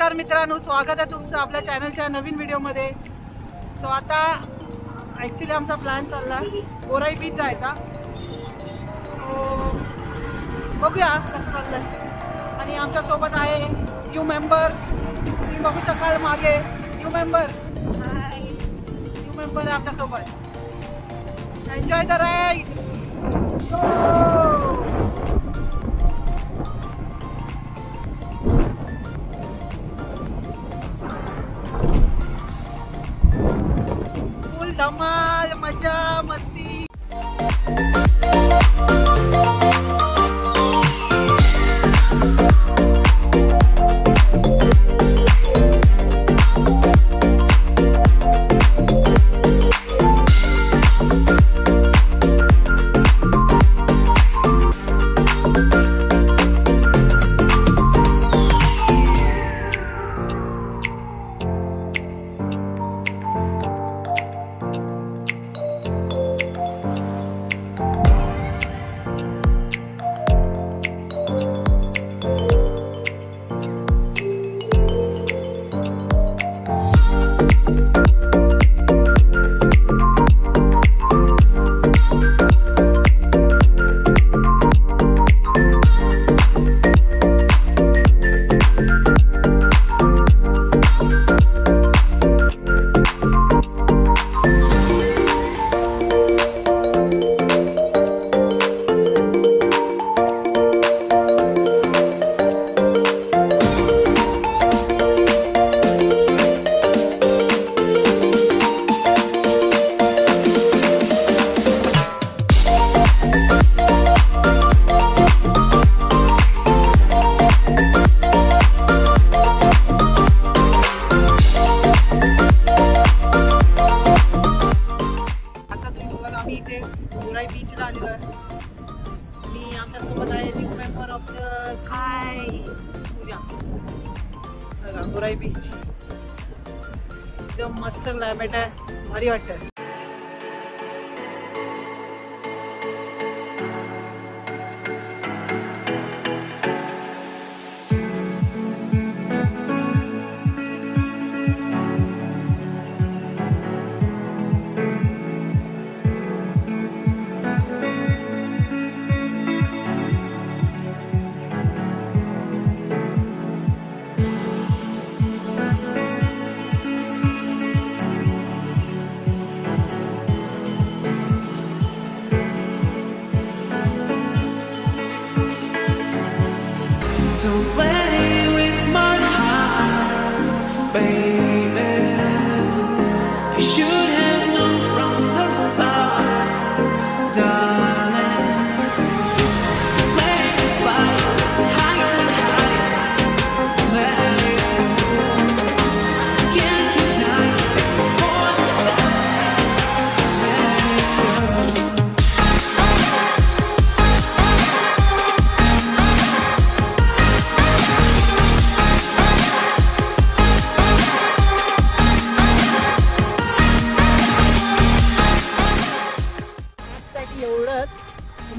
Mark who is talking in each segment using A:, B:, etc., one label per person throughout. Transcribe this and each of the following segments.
A: नमस्कार मित्रांनो स्वागत आहे तुमचं आपल्या चॅनलच्या नवीन व्हिडिओमध्ये सो आता ॲक्च्युली आमचा प्लॅन चालला गोराई बीच जायचा. सो बघूया कसं चाललं आणि आमच्यासोबत आहे यू मेंबर तुम्ही बघू शकाल मागे. यू मेंबर यू मेंबर आहे आमच्यासोबत. Enjoy the ride Tama! Macam! Mesti! Pooja बघा बीच एकदम मस्त क्लायमेट आहे भारी वाटतं away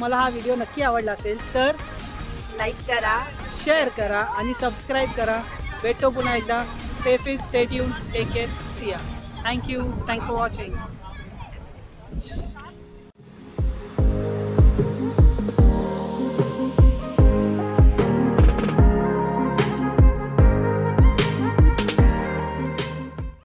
A: तुम्हाला हा व्हिडिओ नक्की आवडला असेल तर
B: लाईक करा
A: शेअर करा आणि सबस्क्राईब करा. भेटतो पुन्हा एकदा. Safe is state take care see ya thank you thank for watching